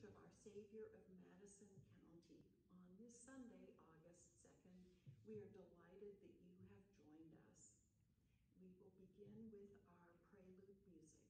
Church of Our Savior of Madison County on this Sunday, August 2nd. We are delighted that you have joined us. We will begin with our prelude music.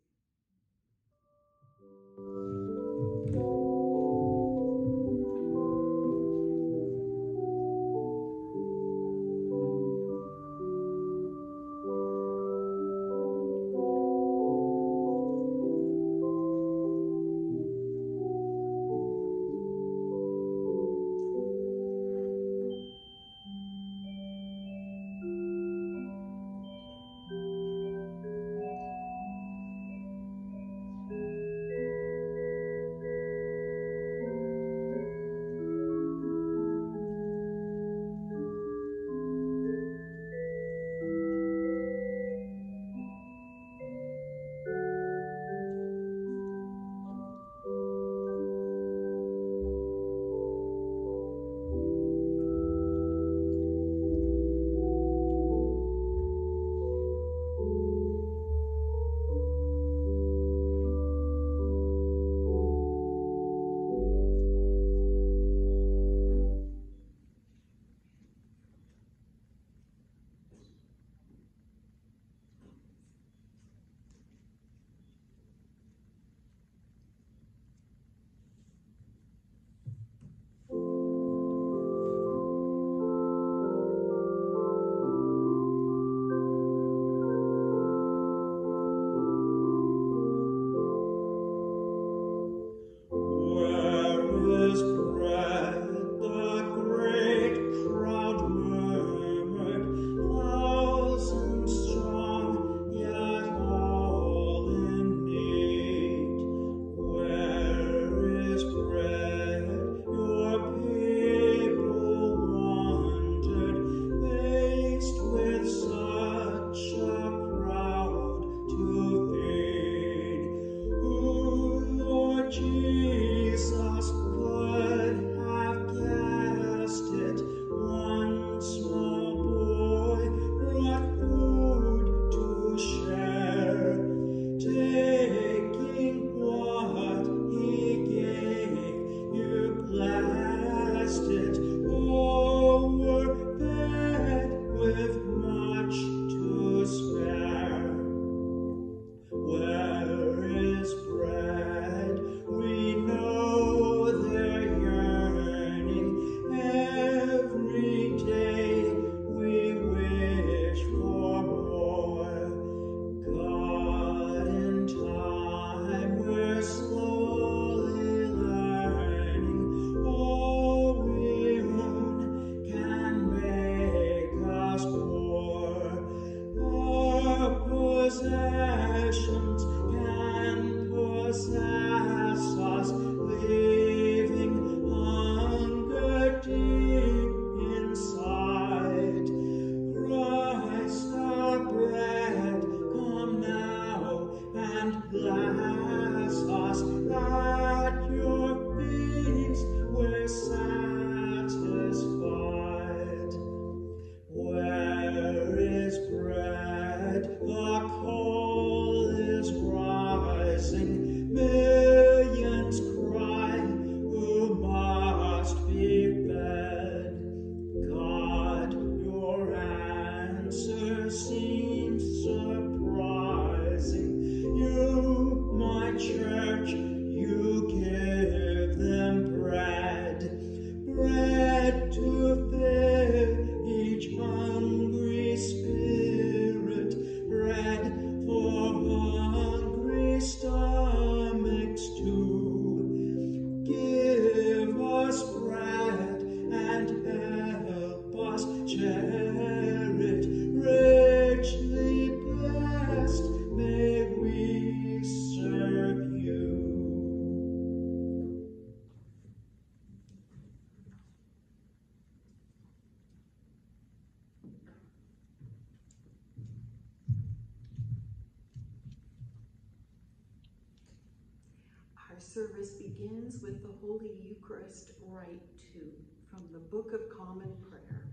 Book of Common Prayer.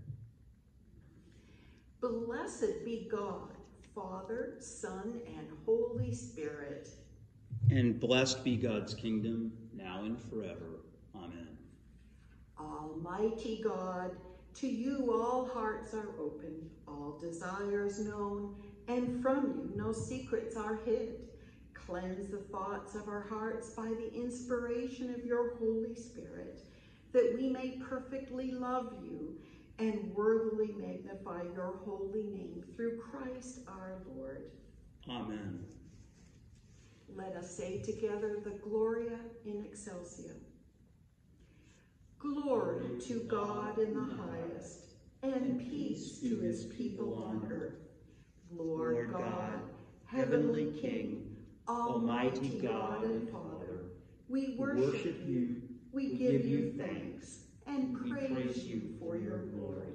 Blessed be God, Father, Son, and Holy Spirit. And blessed be God's kingdom, now and forever. Amen. Almighty God, to you all hearts are open, all desires known, and from you no secrets are hid. Cleanse the thoughts of our hearts by the inspiration of your Holy Spirit that we may perfectly love you and worthily magnify your holy name through Christ our Lord. Amen. Let us say together the Gloria in Excelsis. Glory to God in the highest, and peace to his people on earth. Lord God, heavenly King, almighty God and Father, we worship you, we give you thanks, and praise you for your glory.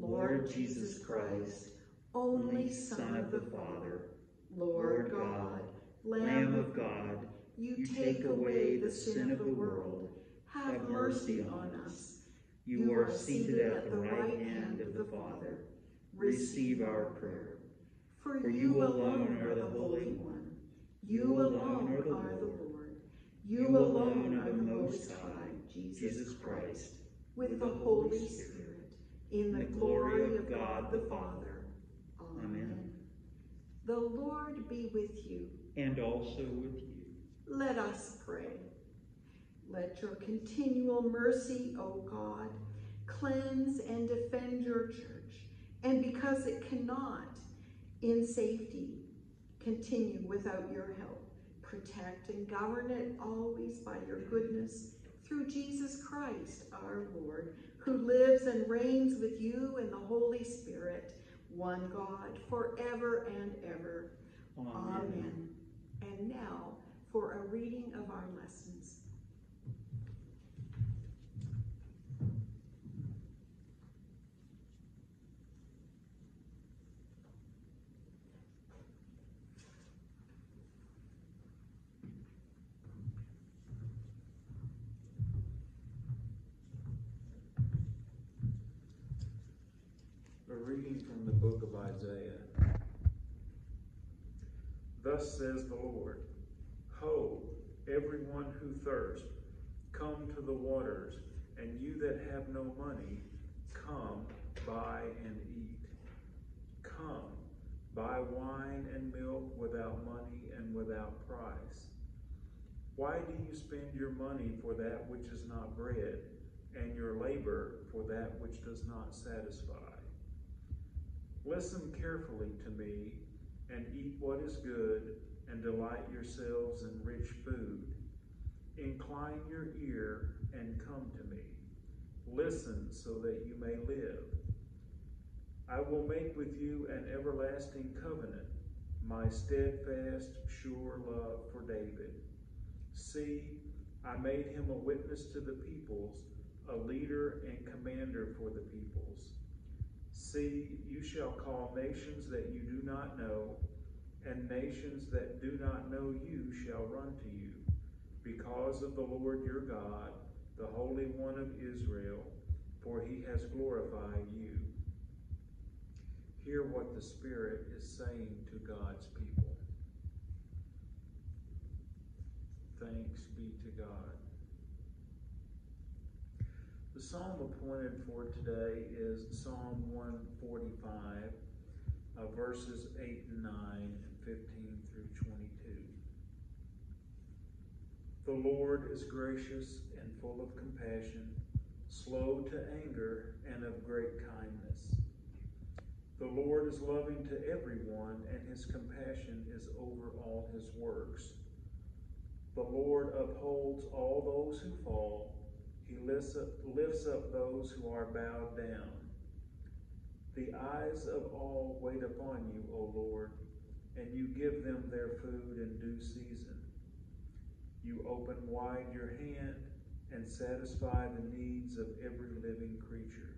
Lord Jesus Christ, only Son of the Father, Lord God, Lamb of God, you take away the sin of the world. Have mercy on us. You are seated at the right hand of the Father. Receive our prayer. For you alone are the Holy One. You alone are the Lord. You alone are the Most High, Jesus Christ, with the Holy Spirit, in the glory of God the Father. Amen. The Lord be with you. And also with you. Let us pray. Let your continual mercy, O God, cleanse and defend your church, and because it cannot, in safety, continue without your help, protect and govern it always by your goodness through Jesus Christ our Lord, who lives and reigns with you in the Holy Spirit, one God, forever and ever. Amen. Amen. And now for a reading of our lessons. A reading from the book of Isaiah. Thus says the Lord, Ho, everyone who thirsts, come to the waters, and you that have no money, come, buy and eat. Come, buy wine and milk without money and without price. Why do you spend your money for that which is not bread, and your labor for that which does not satisfy? Listen carefully to me, and eat what is good, and delight yourselves in rich food. Incline your ear and come to me. Listen so that you may live. I will make with you an everlasting covenant, my steadfast, sure love for David. See, I made him a witness to the peoples, a leader and commander for the peoples. See, you shall call nations that you do not know, and nations that do not know you shall run to you, because of the Lord your God, the Holy One of Israel, for he has glorified you. Hear what the Spirit is saying to God's people. Thanks be to God. The psalm appointed for today is Psalm 145, uh, verses 8 and 9 and 15 through 22. The Lord is gracious and full of compassion, slow to anger, and of great kindness. The Lord is loving to everyone, and his compassion is over all his works. The Lord upholds all those who fall. He lifts up, lifts up those who are bowed down. The eyes of all wait upon you, O Lord, and you give them their food in due season. You open wide your hand and satisfy the needs of every living creature.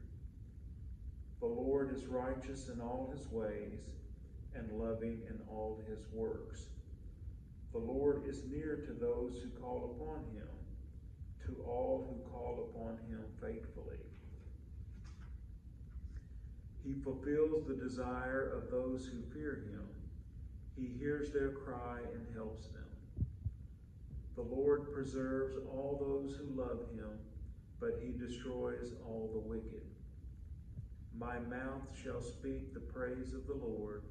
The Lord is righteous in all his ways and loving in all his works. The Lord is near to those who call upon him, to all who call upon him faithfully. He fulfills the desire of those who fear him. He hears their cry and helps them. The Lord preserves all those who love him, but he destroys all the wicked. My mouth shall speak the praise of the Lord.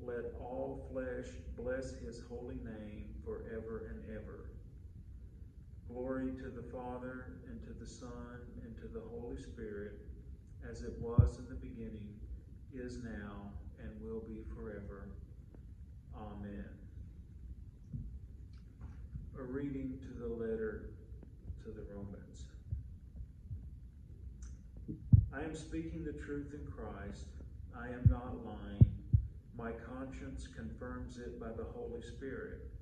Let all flesh bless his holy name forever and ever. Glory to the Father, and to the Son, and to the Holy Spirit, as it was in the beginning, is now, and will be forever. Amen. A reading to the letter to the Romans. I am speaking the truth in Christ. I am not lying. My conscience confirms it by the Holy Spirit.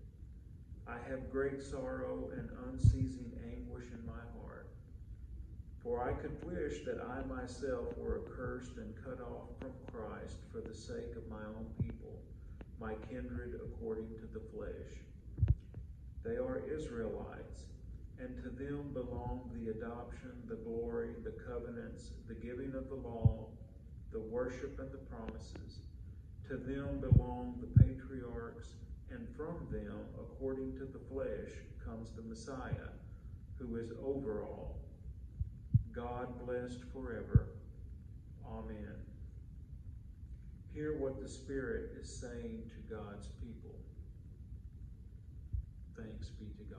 I have great sorrow and unceasing anguish in my heart. For I could wish that I myself were accursed and cut off from Christ for the sake of my own people, my kindred according to the flesh. They are Israelites, and to them belong the adoption, the glory, the covenants, the giving of the law, the worship, and the promises. To them belong the patriarchs, and from them, according to the flesh, comes the Messiah, who is over all. God blessed forever. Amen. Hear what the Spirit is saying to God's people. Thanks be to God.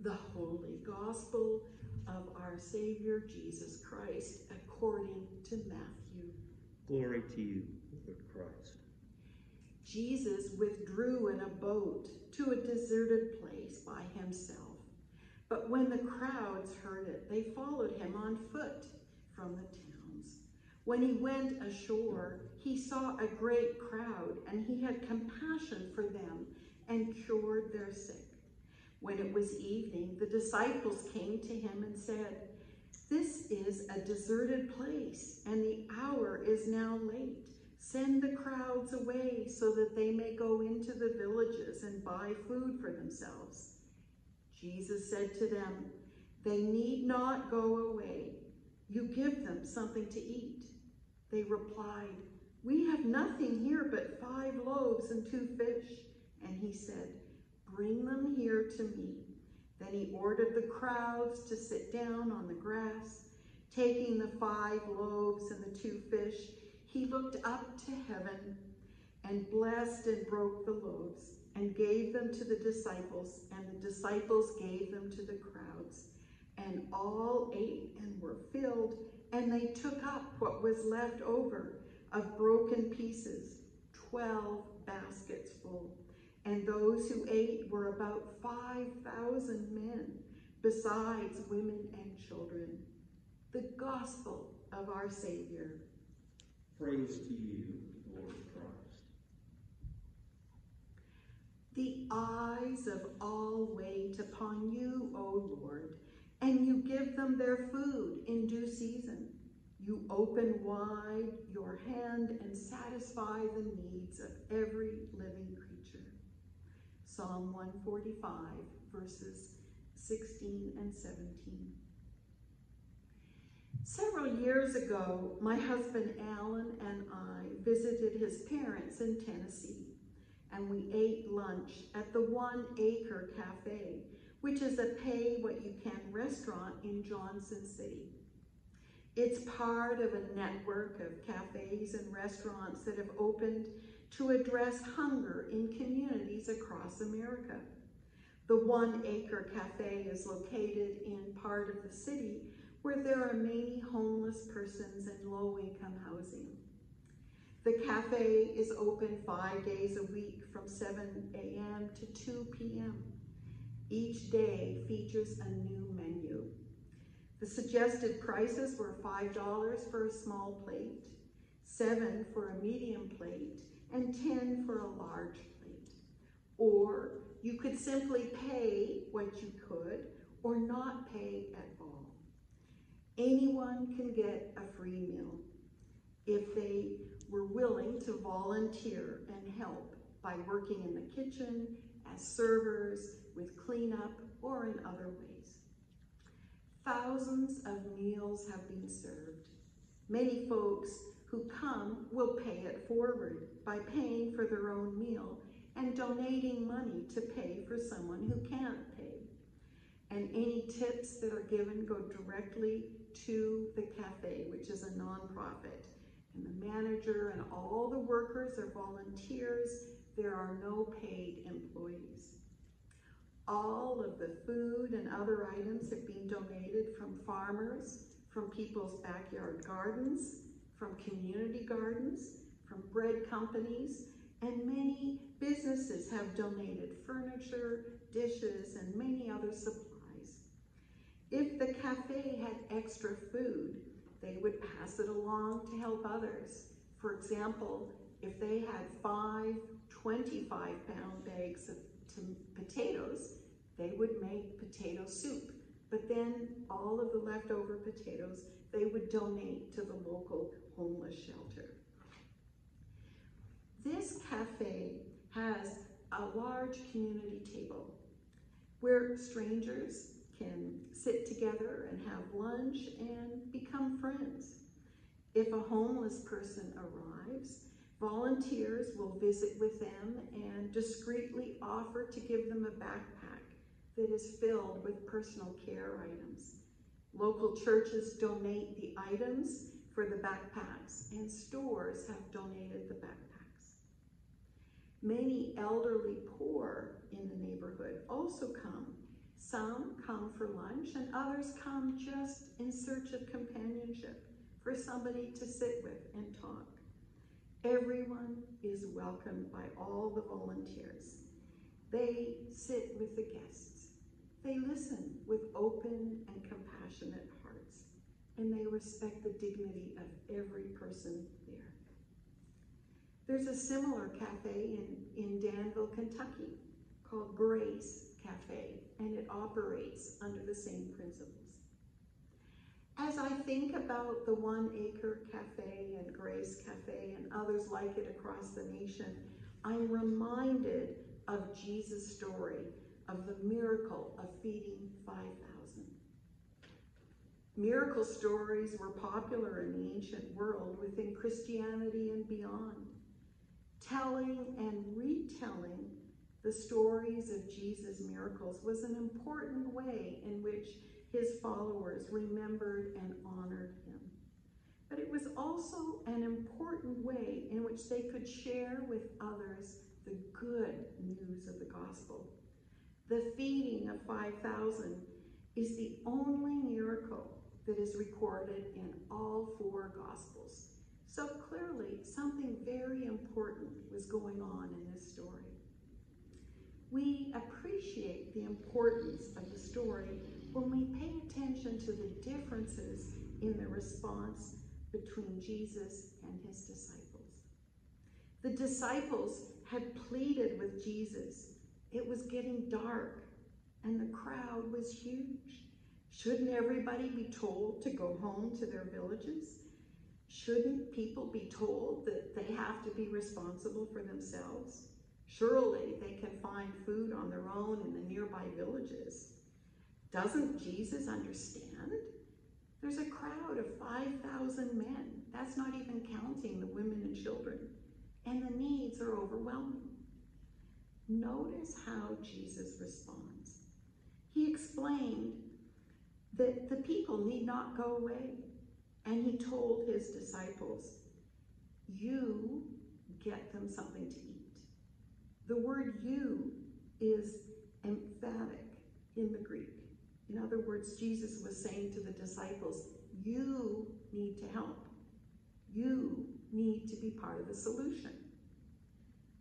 The Holy Gospel of our Savior Jesus Christ according to Matthew. Glory to you, Lord Christ. Jesus withdrew in a boat to a deserted place by himself. But when the crowds heard it, they followed him on foot from the towns. When he went ashore, he saw a great crowd, and he had compassion for them and cured their sick. When it was evening, the disciples came to him and said, This is a deserted place, and the hour is now late. Send the crowds away so that they may go into the villages and buy food for themselves. Jesus said to them, They need not go away. You give them something to eat. They replied, We have nothing here but five loaves and two fish. And he said, Bring them here to me. Then he ordered the crowds to sit down on the grass. Taking the five loaves and the two fish, he looked up to heaven and blessed and broke the loaves and gave them to the disciples, and the disciples gave them to the crowds. And all ate and were filled, and they took up what was left over of broken pieces, twelve baskets full. And those who ate were about 5,000 men, besides women and children. The gospel of our Savior. Praise to you, Lord Christ. The eyes of all wait upon you, O Lord, and you give them their food in due season. You open wide your hand and satisfy the needs of every living creature. Psalm 145, verses 16 and 17. Several years ago, my husband Alan and I visited his parents in Tennessee, and we ate lunch at the One Acre Cafe, which is a pay what you can restaurant in Johnson City. It's part of a network of cafes and restaurants that have opened to address hunger in communities across America. The One Acre Cafe is located in part of the city where there are many homeless persons in low-income housing. The cafe is open five days a week from 7 a.m. to 2 p.m. Each day features a new menu. The suggested prices were $5 for a small plate, 7 for a medium plate, and 10 for a large plate. Or you could simply pay what you could or not pay at all. Anyone can get a free meal if they were willing to volunteer and help by working in the kitchen, as servers, with cleanup, or in other ways. Thousands of meals have been served. Many folks who come will pay it forward by paying for their own meal and donating money to pay for someone who can't pay. And any tips that are given go directly to the cafe, which is a nonprofit. And the manager and all the workers are volunteers. There are no paid employees. All of the food and other items have been donated from farmers, from people's backyard gardens, from community gardens, from bread companies, and many businesses have donated furniture, dishes, and many other supplies. If the cafe had extra food, they would pass it along to help others. For example, if they had five 25 pound bags of potatoes, they would make potato soup. But then all of the leftover potatoes, they would donate to the local homeless shelter. This cafe has a large community table where strangers can sit together and have lunch and become friends. If a homeless person arrives, volunteers will visit with them and discreetly offer to give them a backpack that is filled with personal care items. Local churches donate the items for the backpacks and stores have donated the backpacks. Many elderly poor in the neighborhood also come some come for lunch and others come just in search of companionship, for somebody to sit with and talk. Everyone is welcomed by all the volunteers. They sit with the guests. They listen with open and compassionate hearts, and they respect the dignity of every person there. There's a similar cafe in, in Danville, Kentucky called Grace Cafe, and it operates under the same principles. As I think about the One Acre Cafe and Grace Cafe and others like it across the nation, I'm reminded of Jesus' story of the miracle of feeding 5,000. Miracle stories were popular in the ancient world within Christianity and beyond. Telling and retelling the stories of Jesus' miracles was an important way in which his followers remembered and honored him. But it was also an important way in which they could share with others the good news of the gospel. The feeding of 5,000 is the only miracle that is recorded in all four gospels. So clearly, something very important was going on in this story we appreciate the importance of the story when we pay attention to the differences in the response between Jesus and his disciples. The disciples had pleaded with Jesus. It was getting dark and the crowd was huge. Shouldn't everybody be told to go home to their villages? Shouldn't people be told that they have to be responsible for themselves? Surely they can find food on their own in the nearby villages. Doesn't Jesus understand? There's a crowd of 5,000 men. That's not even counting the women and children. And the needs are overwhelming. Notice how Jesus responds. He explained that the people need not go away. And he told his disciples, you get them something to eat. The word you is emphatic in the Greek. In other words, Jesus was saying to the disciples, you need to help. You need to be part of the solution.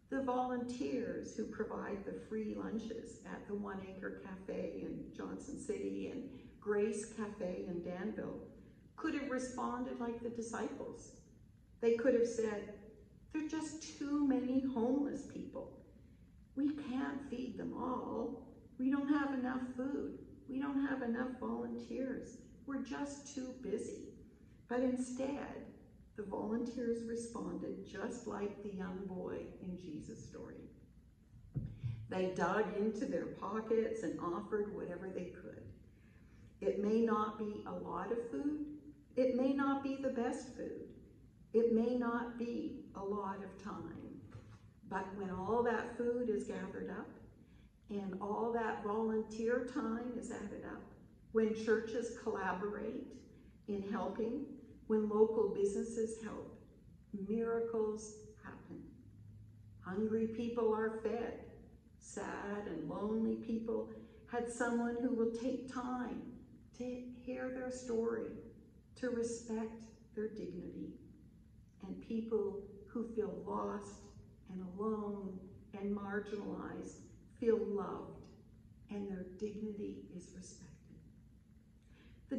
The volunteers who provide the free lunches at the One Acre Cafe in Johnson City and Grace Cafe in Danville could have responded like the disciples. They could have said, there are just too many homeless people. We can't feed them all. We don't have enough food. We don't have enough volunteers. We're just too busy. But instead, the volunteers responded just like the young boy in Jesus' story. They dug into their pockets and offered whatever they could. It may not be a lot of food. It may not be the best food. It may not be a lot of time. But when all that food is gathered up and all that volunteer time is added up, when churches collaborate in helping, when local businesses help, miracles happen. Hungry people are fed. Sad and lonely people had someone who will take time to hear their story, to respect their dignity. And people who feel lost and alone and marginalized feel loved and their dignity is respected. The,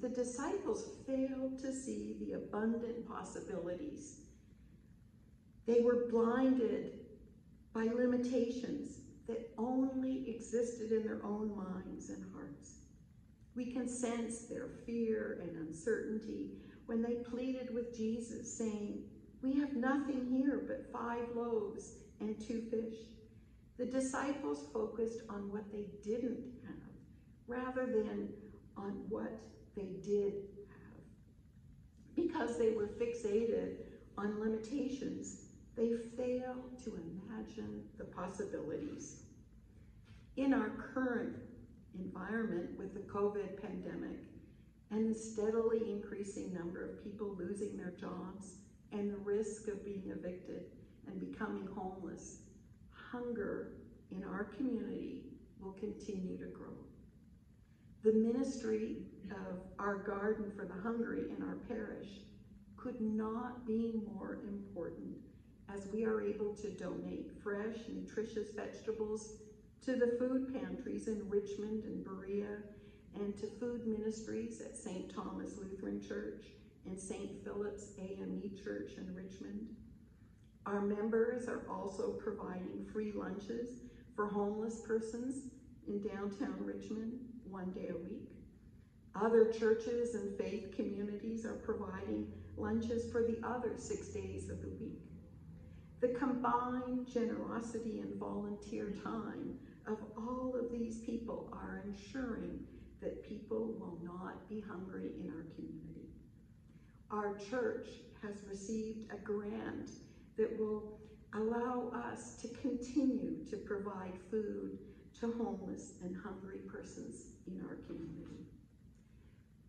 the disciples failed to see the abundant possibilities. They were blinded by limitations that only existed in their own minds and hearts. We can sense their fear and uncertainty when they pleaded with Jesus, saying, We have nothing here but five loaves and two fish. The disciples focused on what they didn't have rather than on what they did have. Because they were fixated on limitations, they fail to imagine the possibilities. In our current environment with the COVID pandemic and the steadily increasing number of people losing their jobs and the risk of being evicted and becoming homeless, hunger in our community will continue to grow. The ministry of our Garden for the Hungry in our parish could not be more important as we are able to donate fresh, nutritious vegetables to the food pantries in Richmond and Berea and to food ministries at St. Thomas Lutheran Church and St. Philip's AME Church in Richmond. Our members are also providing free lunches for homeless persons in downtown Richmond one day a week. Other churches and faith communities are providing lunches for the other six days of the week. The combined generosity and volunteer time of all of these people are ensuring that people will not be hungry in our community. Our church has received a grant that will allow us to continue to provide food to homeless and hungry persons in our community.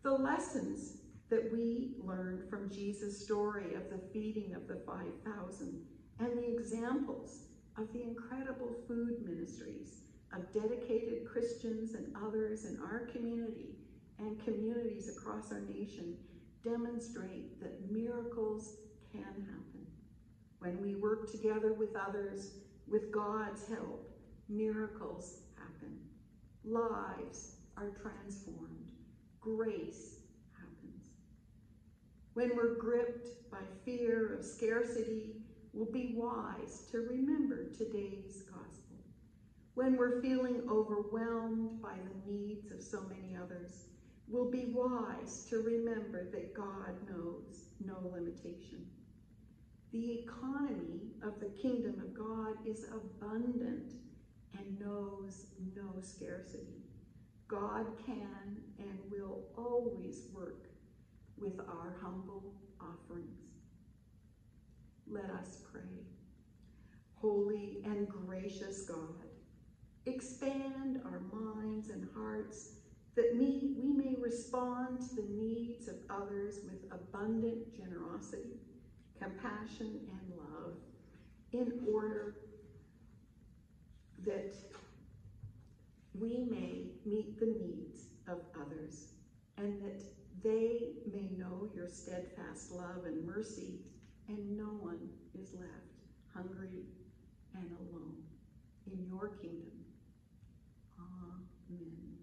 The lessons that we learned from Jesus' story of the feeding of the 5,000 and the examples of the incredible food ministries of dedicated Christians and others in our community and communities across our nation demonstrate that miracles can happen. When we work together with others, with God's help, miracles happen. Lives are transformed. Grace happens. When we're gripped by fear of scarcity, we'll be wise to remember today's gospel. When we're feeling overwhelmed by the needs of so many others, we'll be wise to remember that God knows no limitation. The economy of the kingdom of God is abundant and knows no scarcity. God can and will always work with our humble offerings. Let us pray. Holy and gracious God, expand our minds and hearts that we, may respond to the needs of others with abundant generosity, compassion, and love in order that we may meet the needs of others and that they may know your steadfast love and mercy and no one is left hungry and alone in your kingdom. Amen.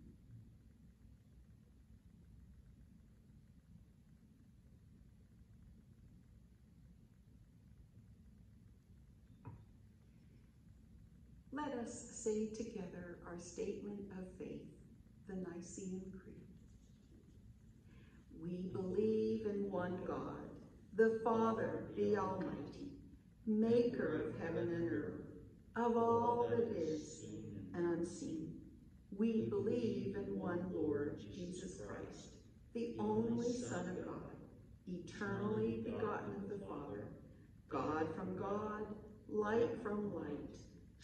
Let us say together our statement of faith, the Nicene Creed. We believe in one God, the Father, the Almighty, maker of heaven and earth, of all that is and unseen. We believe in one Lord, Jesus Christ, the only Son of God, eternally begotten of the Father, God from God, light from light,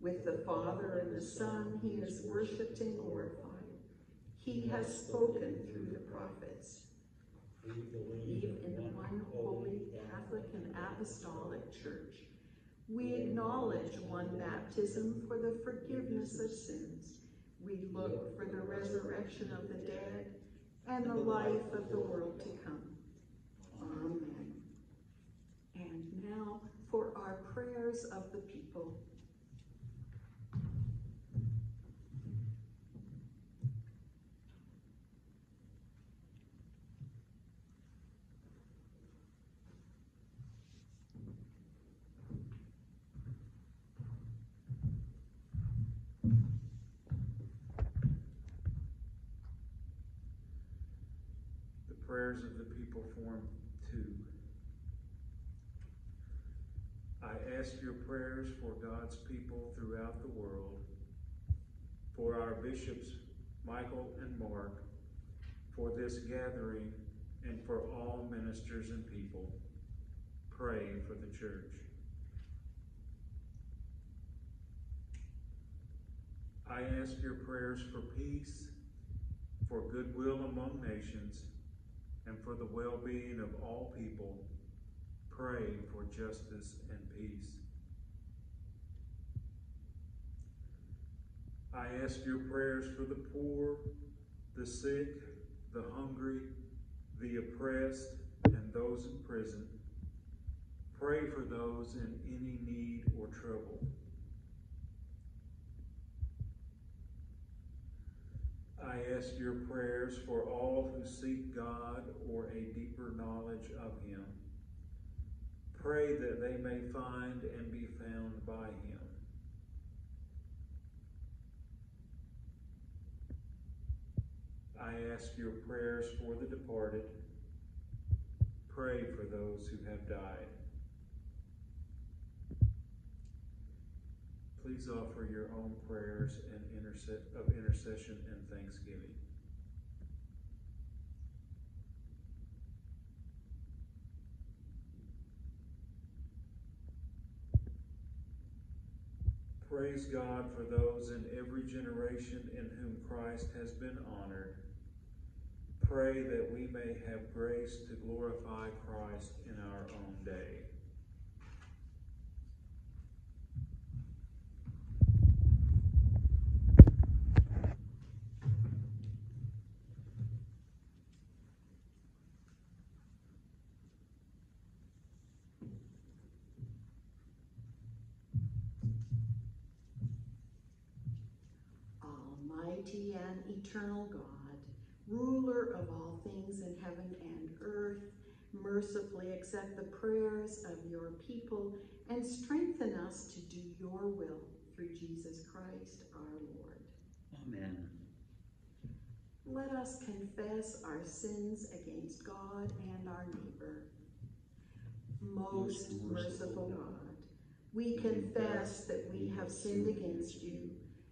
With the Father and the Son, he is worshipped and glorified. He has spoken through the prophets. We believe in the one holy, Catholic, and apostolic church. We acknowledge one baptism for the forgiveness of sins. We look for the resurrection of the dead and the life of the world to come. Amen. And now for our prayers of the people. The prayers of the people form two. I ask your prayers for God's people throughout the world, for our bishops, Michael and Mark, for this gathering, and for all ministers and people. Pray for the church. I ask your prayers for peace, for goodwill among nations, and for the well-being of all people. Pray for justice and peace. I ask your prayers for the poor, the sick, the hungry, the oppressed, and those in prison. Pray for those in any need or trouble. I ask your prayers for all who seek God or a deeper knowledge of Him. Pray that they may find and be found by Him. I ask your prayers for the departed. Pray for those who have died. Please offer your own prayers and of intercession and thanksgiving. Praise God for those in every generation in whom Christ has been honored. Pray that we may have grace to glorify Christ in our own day. Almighty and eternal God, ruler of all things in heaven and earth, mercifully accept the prayers of your people and strengthen us to do your will through Jesus Christ our Lord. Amen. Let us confess our sins against God and our neighbor. Most merciful God, we confess that we have sinned against you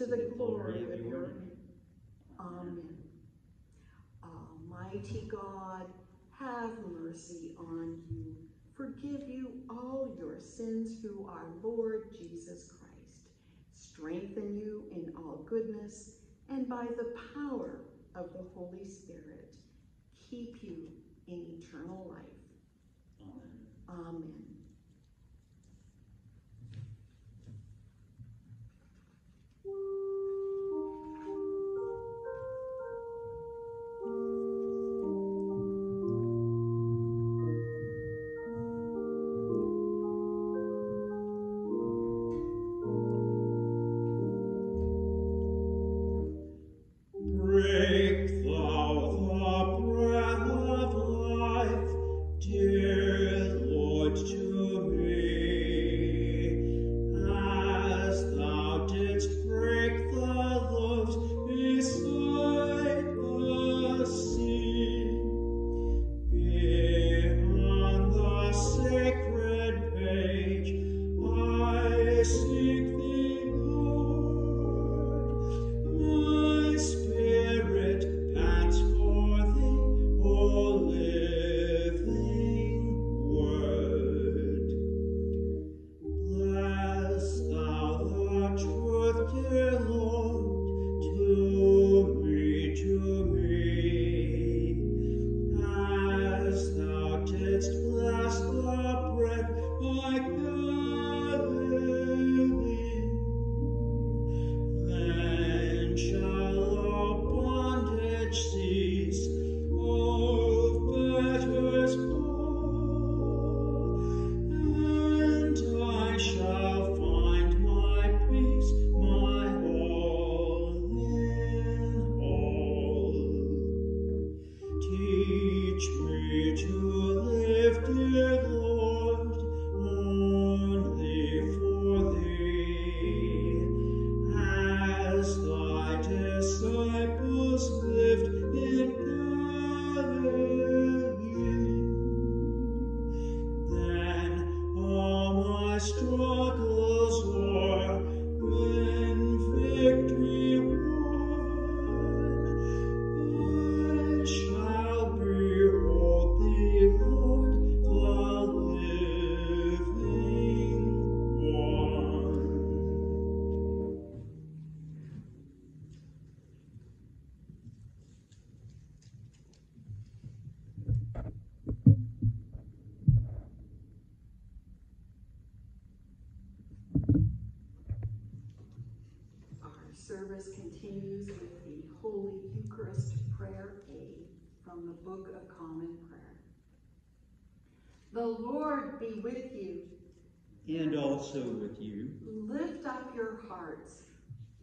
to the glory of your name. Amen. Uh, Almighty God, have mercy on you. Forgive you all your sins through our Lord Jesus Christ. Strengthen you in all goodness, and by the power of the Holy Spirit, keep you in eternal life. Amen. Amen.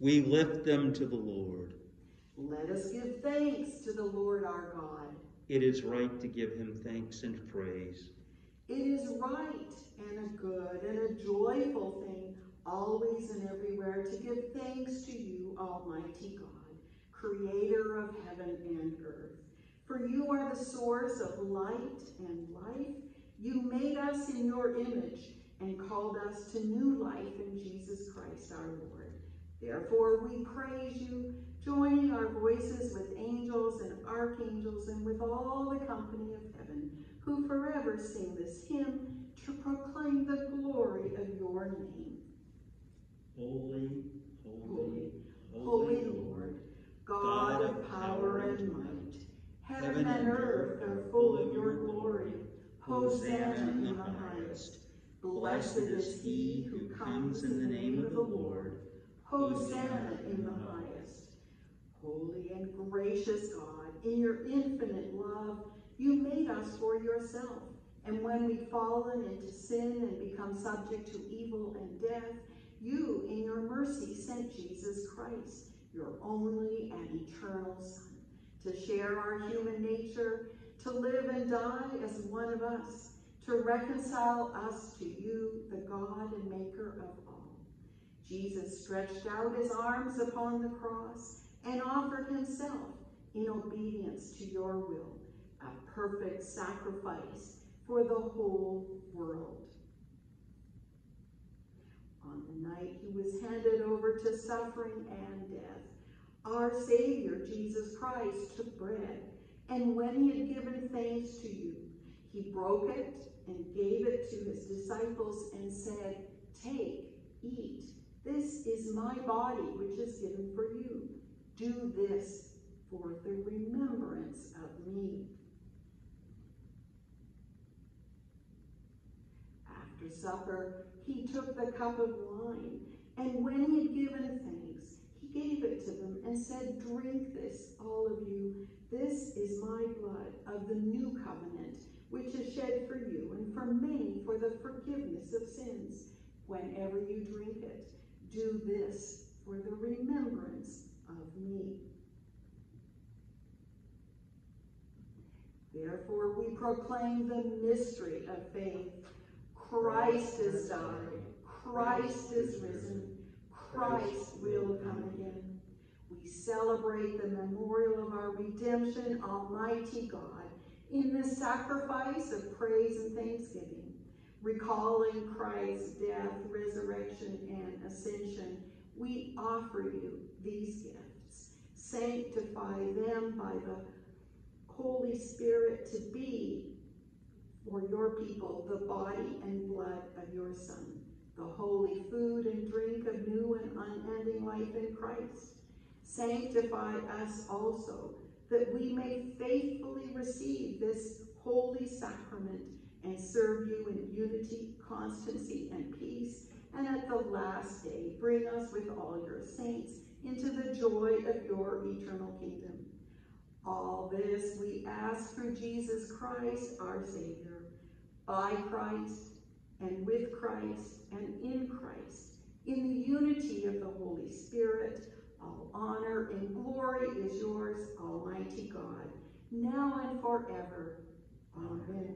We lift them to the Lord. Let us give thanks to the Lord our God. It is right to give him thanks and praise. It is right and a good and a joyful thing, always and everywhere, to give thanks to you, Almighty God, creator of heaven and earth. For you are the source of light and life. You made us in your image and called us to new life in Jesus Christ our Lord. Therefore we praise you, joining our voices with angels and archangels and with all the company of heaven, who forever sing this hymn to proclaim the glory of your name. Holy, holy, Holy Lord, God of power and might, heaven and earth are full of your glory. Hosanna in the highest. Blessed is he who comes in the name of the Lord. Hosanna in the highest. Holy and gracious God, in your infinite love, you made us for yourself. And when we've fallen into sin and become subject to evil and death, you, in your mercy, sent Jesus Christ, your only and eternal Son, to share our human nature, to live and die as one of us, to reconcile us to you, the God and maker of all. Jesus stretched out his arms upon the cross and offered himself in obedience to your will, a perfect sacrifice for the whole world. On the night he was handed over to suffering and death, our Savior, Jesus Christ, took bread, and when he had given thanks to you, he broke it and gave it to his disciples and said, Take, eat. This is my body, which is given for you. Do this for the remembrance of me. After supper, he took the cup of wine, and when he had given thanks, he gave it to them and said, Drink this, all of you. This is my blood of the new covenant, which is shed for you and for many for the forgiveness of sins. Whenever you drink it, do this for the remembrance of me. Therefore, we proclaim the mystery of faith. Christ has died. Christ is risen. Christ will come again. We celebrate the memorial of our redemption, Almighty God, in the sacrifice of praise and thanksgiving, recalling Christ's death, resurrection, and ascension. We offer you these gifts. Sanctify them by the Holy Spirit to be for your people the body and blood of your Son, the holy food and drink of new and unending life in Christ. Sanctify us also, that we may faithfully receive this holy sacrament and serve you in unity, constancy, and peace, and at the last day bring us with all your saints into the joy of your eternal kingdom. All this we ask through Jesus Christ, our Savior, by Christ, and with Christ, and in Christ, in the unity of the Holy Spirit, all honor and glory is yours, Almighty God, now and forever. Amen.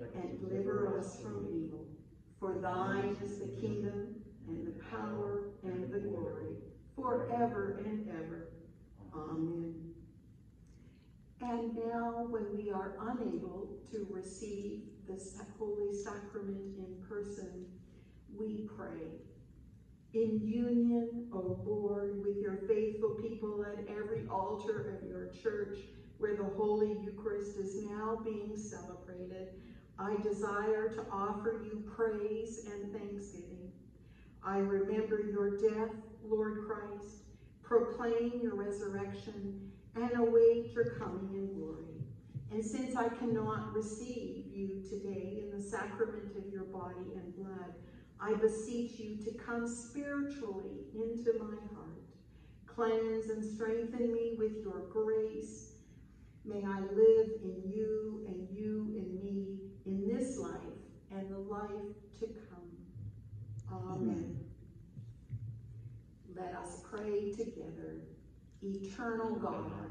and deliver us from evil. For thine is the kingdom, and the power, and the glory, forever and ever. Amen. And now, when we are unable to receive the Holy Sacrament in person, we pray. In union, O Lord, with your faithful people at every altar of your church, where the Holy Eucharist is now being celebrated, I desire to offer you praise and thanksgiving. I remember your death, Lord Christ, proclaim your resurrection, and await your coming in glory. And since I cannot receive you today in the sacrament of your body and blood, I beseech you to come spiritually into my heart. Cleanse and strengthen me with your grace. May I live in you and you in me in this life and the life to come. Amen. Let us pray together. Eternal God,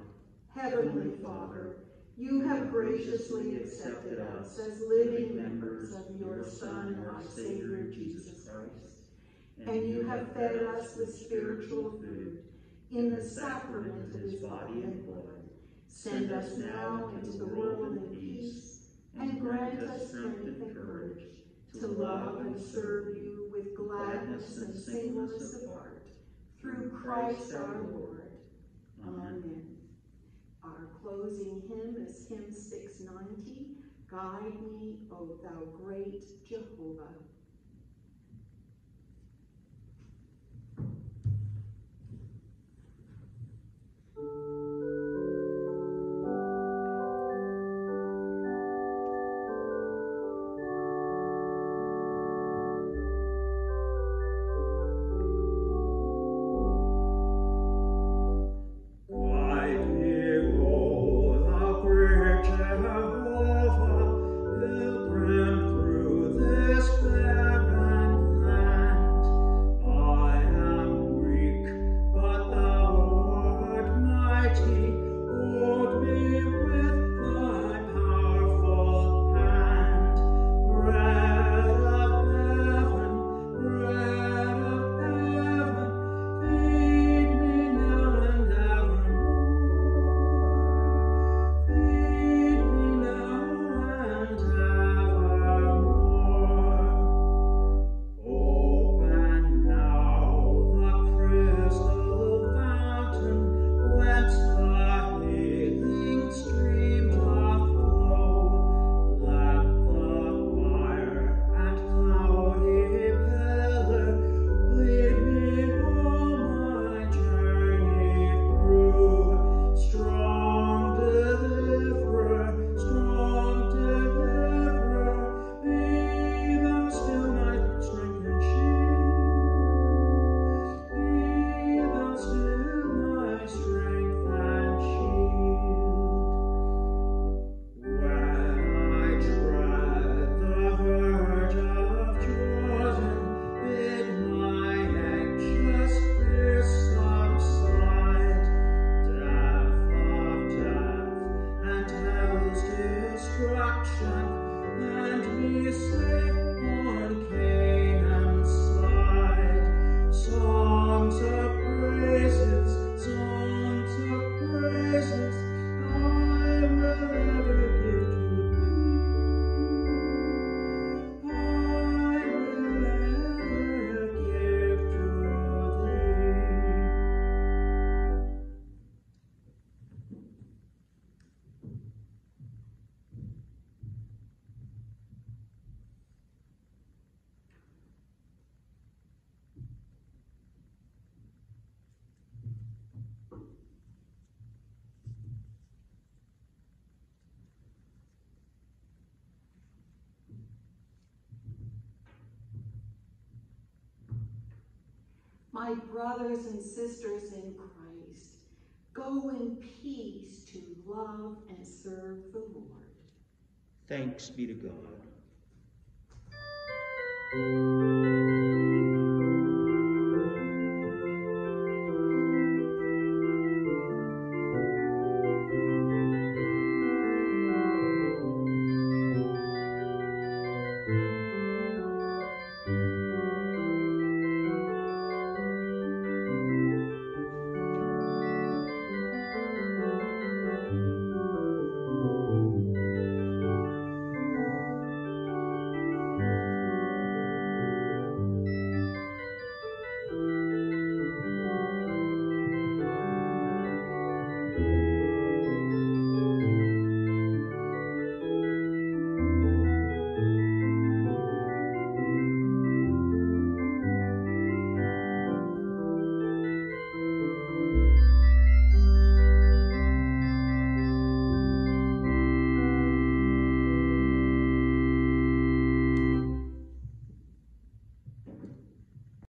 Heavenly Father, you have graciously accepted us as living members of your Son, our Savior, Jesus Christ. And you have fed us with spiritual food in the sacrament of his body and blood. Send us now into the world in peace, and grant us strength and courage to love and serve you with gladness and singleness of heart, through Christ our Lord. Amen. Our closing hymn is hymn 690, Guide Me, O Thou Great Jehovah. My brothers and sisters in Christ, go in peace to love and serve the Lord. Thanks be to God.